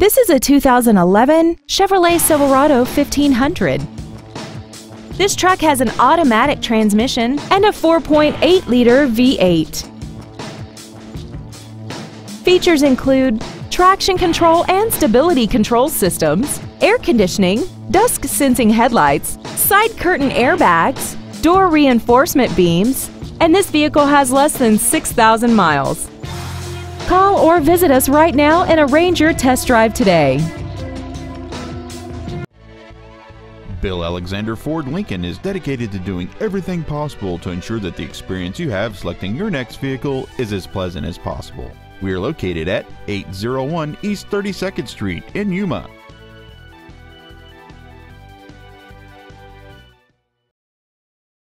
This is a 2011 Chevrolet Silverado 1500. This truck has an automatic transmission and a 4.8-liter V8. Features include traction control and stability control systems, air conditioning, dusk sensing headlights, side curtain airbags, door reinforcement beams, and this vehicle has less than 6,000 miles. Call or visit us right now and arrange your test drive today. Bill Alexander Ford Lincoln is dedicated to doing everything possible to ensure that the experience you have selecting your next vehicle is as pleasant as possible. We are located at 801 East 32nd Street in Yuma.